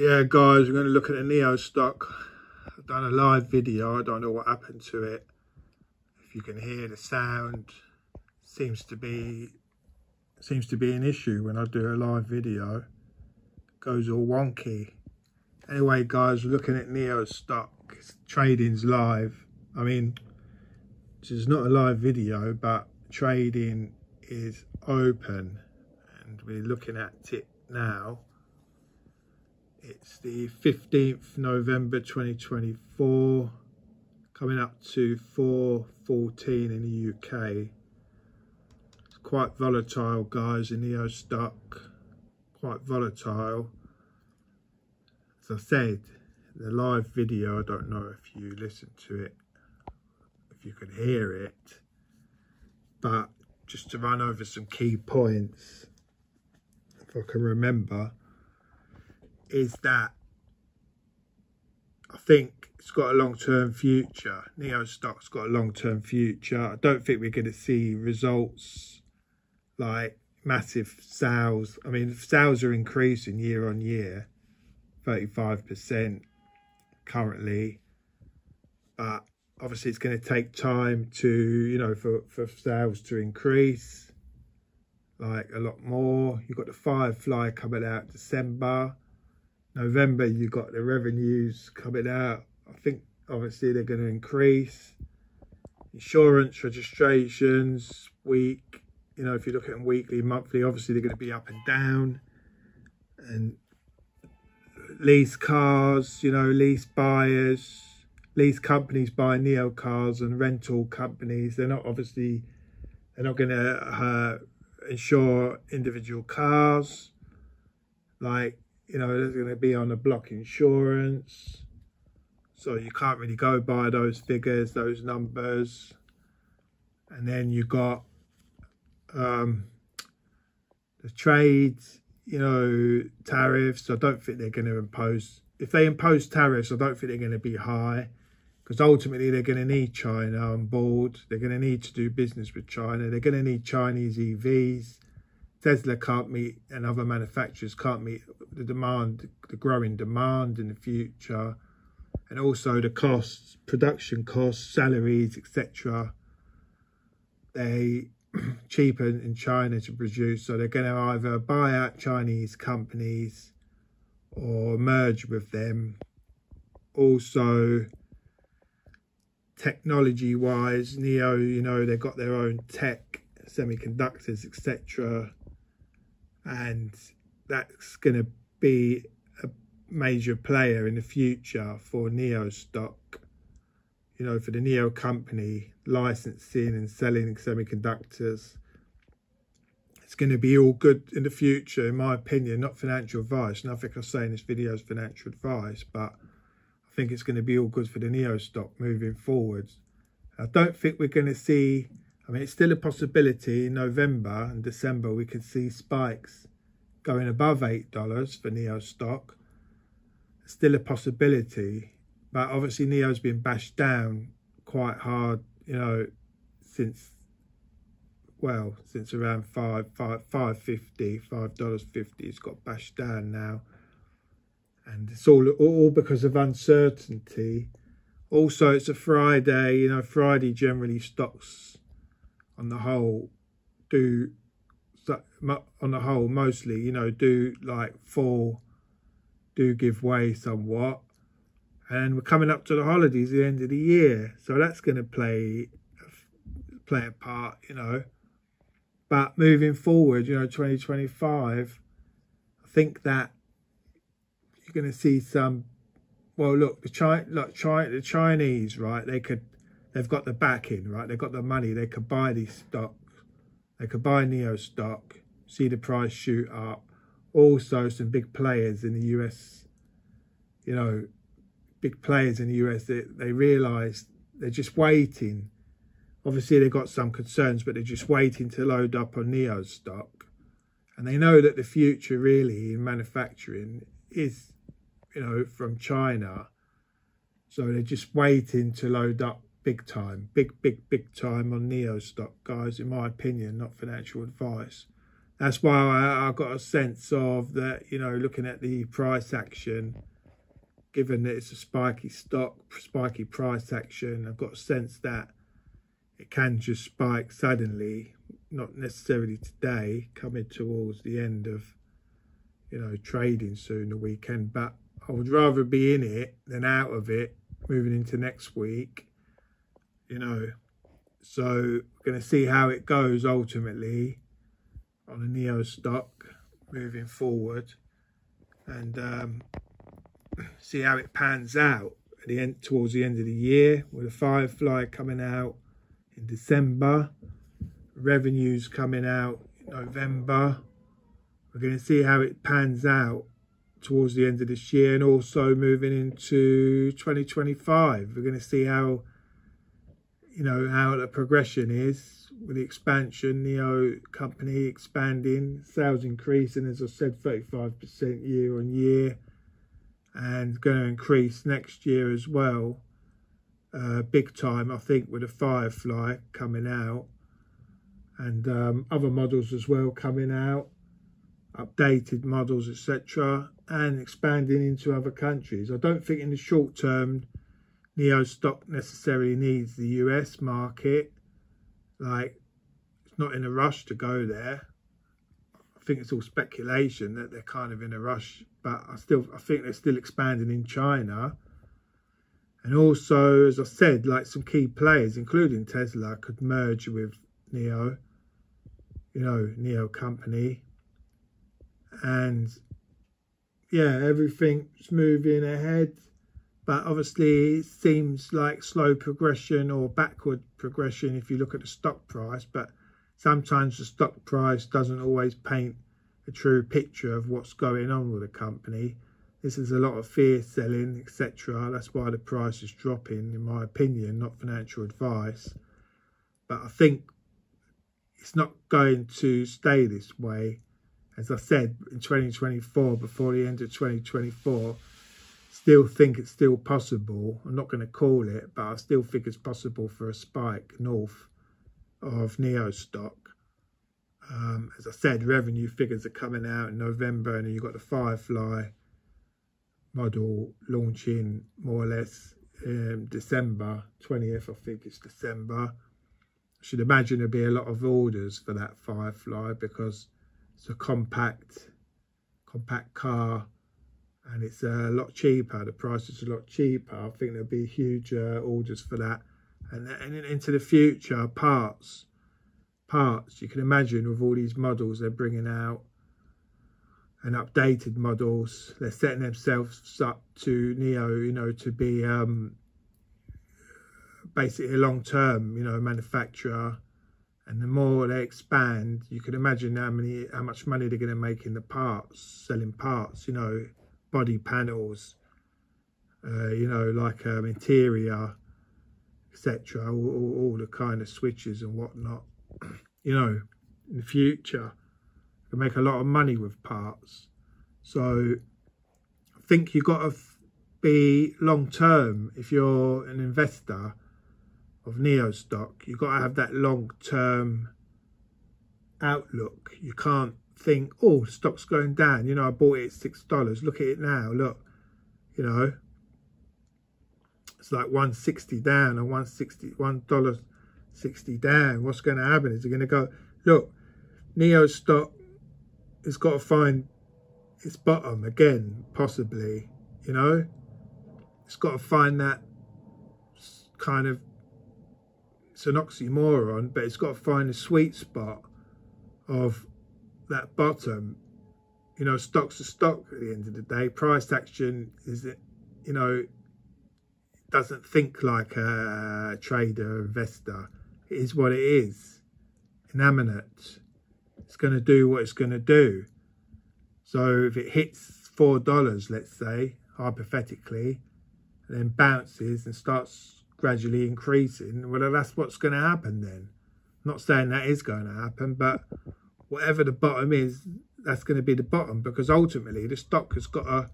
Yeah, guys, we're going to look at the NIO stock. I've done a live video. I don't know what happened to it. If you can hear the sound, seems to be seems to be an issue when I do a live video. It goes all wonky. Anyway, guys, we're looking at NIO stock. Trading's live. I mean, this is not a live video, but trading is open, and we're looking at it now it's the 15th November 2024, coming up to 4.14 in the UK. It's quite volatile, guys, in the stock. Quite volatile. As I said, the live video, I don't know if you listen to it, if you can hear it, but just to run over some key points, if I can remember is that I think it's got a long-term future. NIO stock's got a long-term future. I don't think we're going to see results like massive sales. I mean, sales are increasing year on year, 35% currently. But obviously it's going to take time to, you know, for, for sales to increase like a lot more. You've got the Firefly coming out December. November, you've got the revenues coming out. I think obviously they're going to increase. Insurance registrations, week, you know, if you look at them weekly, monthly, obviously they're going to be up and down. And lease cars, you know, lease buyers, lease companies buy NIO cars and rental companies. They're not obviously, they're not going to uh, insure individual cars. Like you know, there's going to be on the block insurance. So you can't really go by those figures, those numbers. And then you got um, the trades, you know, tariffs. I don't think they're going to impose, if they impose tariffs, I don't think they're going to be high because ultimately they're going to need China on board. They're going to need to do business with China. They're going to need Chinese EVs. Tesla can't meet and other manufacturers can't meet the demand, the growing demand in the future, and also the costs, production costs, salaries, etc. They cheaper in China to produce, so they're going to either buy out Chinese companies or merge with them. Also, technology wise, NIO, you know, they've got their own tech, semiconductors, etc and that's going to be a major player in the future for NIO stock. You know, for the NIO company, licensing and selling semiconductors. It's going to be all good in the future, in my opinion, not financial advice. Nothing I say in this video is financial advice, but I think it's going to be all good for the NIO stock moving forwards. I don't think we're going to see I mean, it's still a possibility in November and December we could see spikes going above $8 for NIO stock. Still a possibility, but obviously NIO's been bashed down quite hard, you know, since, well, since around five, five, five fifty, five dollars fifty. It's got bashed down now, and it's all all because of uncertainty. Also, it's a Friday. You know, Friday generally stocks on the whole do on the whole mostly you know do like fall do give way somewhat. And we're coming up to the holidays the end of the year so that's going to play play a part you know. But moving forward you know 2025 i think that you're going to see some well look the China, like China, the Chinese right they could they've got the backing, right? They've got the money. They could buy these stocks. They could buy NIO stock, see the price shoot up. Also, some big players in the US, you know, big players in the US, they, they realise they're just waiting. Obviously, they've got some concerns, but they're just waiting to load up on NIO stock. And they know that the future really in manufacturing is, you know, from China. So they're just waiting to load up big time, big, big, big time on NIO stock, guys, in my opinion, not financial advice. that's why I, I got a sense of that, you know, looking at the price action, given that it's a spiky stock, spiky price action, I've got a sense that it can just spike suddenly, not necessarily today, coming towards the end of, you know, trading soon, the weekend. But I would rather be in it than out of it moving into next week, you know. So we're going to see how it goes ultimately on a NIO stock moving forward and um, see how it pans out at the end towards the end of the year with a Firefly coming out in December, revenues coming out in November. We're going to see how it pans out towards the end of this year and also moving into 2025. We're going to see how you know how the progression is with the expansion, NIO company expanding, sales increasing, as I said, 35% year on year, and going to increase next year as well. Uh, big time, I think, with the Firefly coming out and um, other models as well coming out, updated models, etc., and expanding into other countries. I don't think in the short term, NIO stock necessarily needs the US market. Like, it's not in a rush to go there. I think it's all speculation that they're kind of in a rush, but I still I think they're still expanding in China and also, as I said, like some key players, including Tesla, could merge with NIO, you know, NIO company. And yeah, everything's moving ahead. But obviously, it seems like slow progression or backward progression if you look at the stock price. But sometimes the stock price doesn't always paint a true picture of what's going on with a company. This is a lot of fear selling, etc. That's why the price is dropping, in my opinion, not financial advice. But I think it's not going to stay this way. As I said, in 2024, before the end of 2024, still think it's still possible. I'm not going to call it, but I still think it's possible for a spike north of NIO stock. Um, as I said, revenue figures are coming out in November, and you've got the Firefly model launching more or less um, December 20th, I think it's December. I should imagine there'll be a lot of orders for that Firefly because it's a compact, compact car and it's a lot cheaper. The price is a lot cheaper. I think there'll be huge uh, orders for that. And, and into the future, parts, parts. You can imagine with all these models they're bringing out and updated models. They're setting themselves up to NIO, you know, to be um, basically a long-term, you know, manufacturer. And the more they expand, you can imagine how many, how much money they're going to make in the parts, selling parts, you know, body panels, uh, you know, like um, interior, etc. All, all, all the kind of switches and whatnot, you know, in the future can make a lot of money with parts. So I think you've got to be long term if you're an investor of NIO stock. You've got to have that long term outlook. You can't think, oh, stock's going down. You know, I bought it at six dollars. Look at it now. Look, you know, it's like 160 down or 160 one dollar 60 down. What's going to happen? Is it going to go? Look, NIO stock it's got to find its bottom again, possibly, you know? It's got to find that kind of, it's an oxymoron, but it's got to find a sweet spot of that bottom. You know, stock's a stock at the end of the day. Price action is, you know, doesn't think like a trader, investor. It is what it is. Inanimate it's going to do what it's going to do. So if it hits $4, let's say, hypothetically, and then bounces and starts gradually increasing, well, that's what's going to happen then. I'm not saying that is going to happen, but whatever the bottom is, that's going to be the bottom because ultimately the stock has got to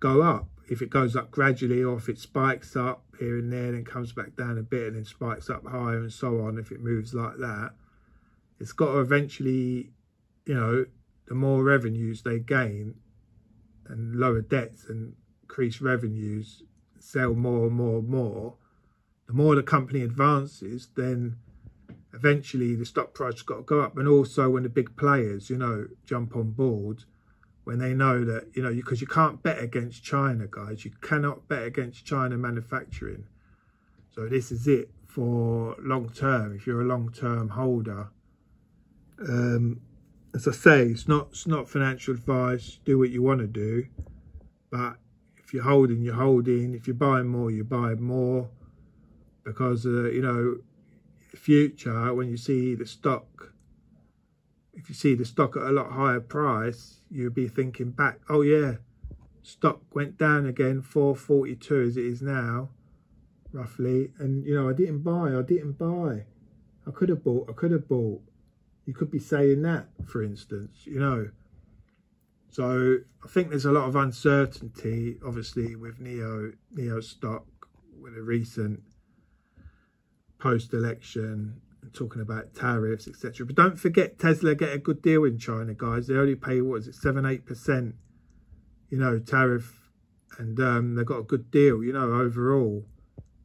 go up. If it goes up gradually or if it spikes up here and there, then comes back down a bit and then spikes up higher and so on, if it moves like that, it's got to eventually you know, the more revenues they gain and lower debts and increase revenues, sell more and more and more, the more the company advances, then eventually the stock price has got to go up. And also when the big players, you know, jump on board, when they know that, you know, because you, you can't bet against China, guys. You cannot bet against China manufacturing. So this is it for long term, if you're a long term holder. Um, as I say, it's not it's not financial advice. Do what you want to do, but if you're holding, you're holding. If you're buying more, you buy more, because uh, you know, future when you see the stock, if you see the stock at a lot higher price, you'll be thinking back. Oh yeah, stock went down again, 442 as it is now, roughly. And you know, I didn't buy. I didn't buy. I could have bought. I could have bought you could be saying that, for instance, you know. So I think there's a lot of uncertainty, obviously, with NIO NIO stock with a recent post-election talking about tariffs, etc. But don't forget, Tesla get a good deal in China, guys. They only pay what is it, seven, eight percent, you know, tariff, and um, they've got a good deal, you know, overall,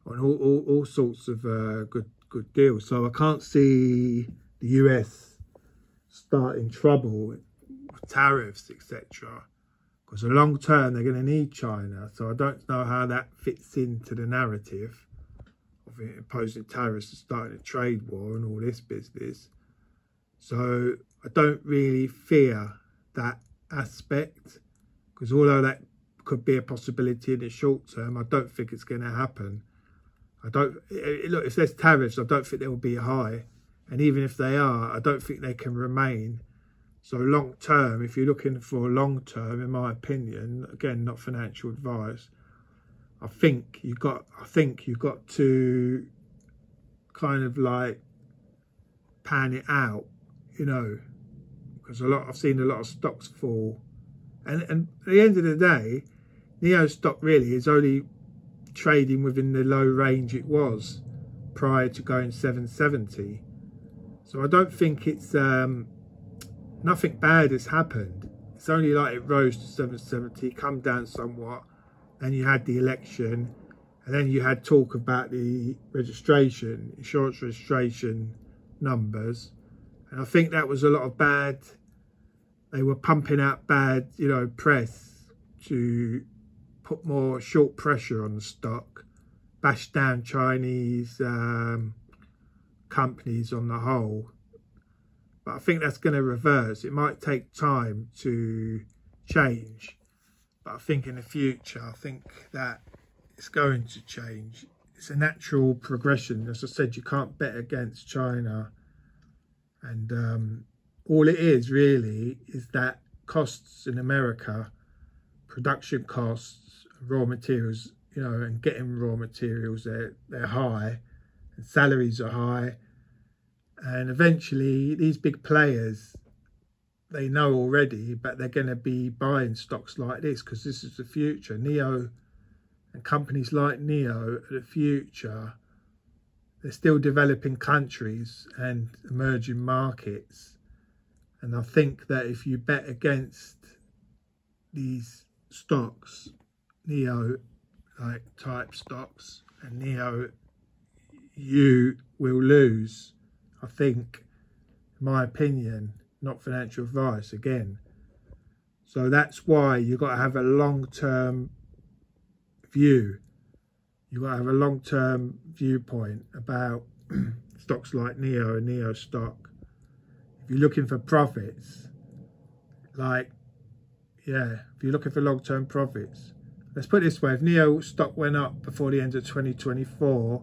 on all all, all sorts of uh, good good deals. So I can't see the US starting trouble with tariffs, etc. Because the long term, they're going to need China. So I don't know how that fits into the narrative of imposing tariffs and starting a trade war and all this business. So I don't really fear that aspect because although that could be a possibility in the short term, I don't think it's going to happen. I don't eh, eh, look if there's tariffs, I don't think they will be high. And even if they are, I don't think they can remain. So long term, if you're looking for long term, in my opinion, again, not financial advice, I think you got I think you've got to kind of like pan it out, you know, because a lot I've seen a lot of stocks fall. And and at the end of the day, NIO stock really is only trading within the low range it was prior to going 770. So I don't think it's um, nothing bad has happened. It's only like it rose to 770, come down somewhat. Then you had the election, and then you had talk about the registration, insurance registration numbers. And I think that was a lot of bad. They were pumping out bad, you know, press to put more short pressure on the stock, bash down Chinese um, companies on the whole. But I think that's going to reverse. It might take time to change. But I think in the future, I think that it's going to change. It's a natural progression. As I said, you can't bet against China. And um, all it is really is that costs in America, production costs, raw materials, you know, and getting raw materials, they're, they're high and salaries are high. And eventually, these big players, they know already, but they're going to be buying stocks like this because this is the future. NIO and companies like NIO are the future. They're still developing countries and emerging markets. And I think that if you bet against these stocks, NIO like type stocks and NIO, you will lose. I think, in my opinion, not financial advice again. So that's why you've got to have a long-term view. You've got to have a long-term viewpoint about stocks like NIO and NIO stock. If you're looking for profits, like, yeah, if you're looking for long-term profits, let's put it this way, if NIO stock went up before the end of 2024,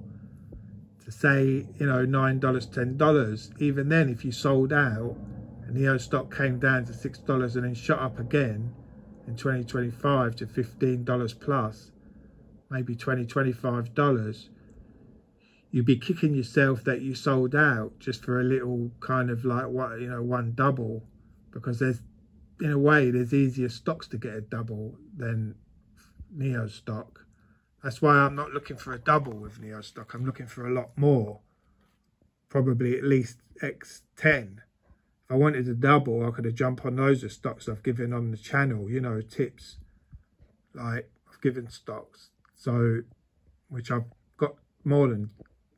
to say, you know, $9, $10. Even then, if you sold out NIO stock came down to $6 and then shot up again in 2025 to $15 plus, maybe $20, $25, you'd be kicking yourself that you sold out just for a little kind of like, what you know, one double. Because there's, in a way, there's easier stocks to get a double than NIO stock. That's why I'm not looking for a double with NIO stock. I'm looking for a lot more. Probably at least X10. If I wanted a double, I could have jumped on those of stocks I've given on the channel, you know, tips. Like, I've given stocks. So, which I've got more than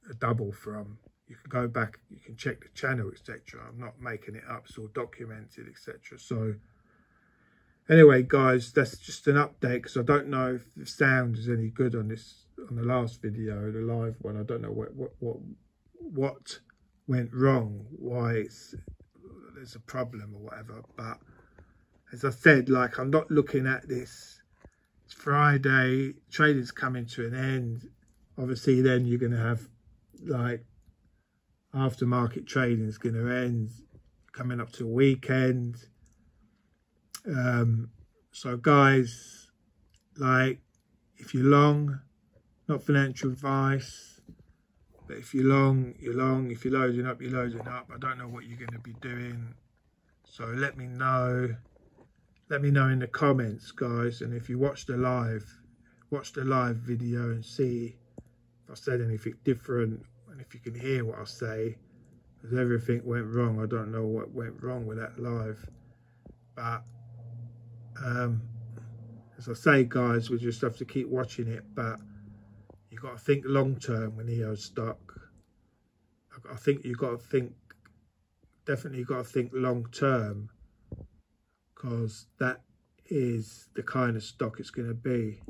a double from. You can go back, you can check the channel, etc. I'm not making it up, it's all documented, etc. So, anyway, guys, that's just an update because I don't know if the sound is any good on this, on the last video, the live one. I don't know what, what, what, what went wrong, why it's there's a problem or whatever. But as I said, like I'm not looking at this. It's Friday, trading's coming to an end. Obviously, then you're going to have like aftermarket trading is going to end coming up to a weekend. Um, so guys, like if you're long, not financial advice, but if you're long, you're long. If you're loading up, you're loading up. I don't know what you're going to be doing. So let me know. Let me know in the comments, guys. And if you watch the live, watch the live video and see if I said anything different. And if you can hear what I say. Because everything went wrong. I don't know what went wrong with that live. But um, as I say, guys, we just have to keep watching it. But you've got to think long term when EO's stock. I think you've got to think, definitely got to think long term because that is the kind of stock it's going to be.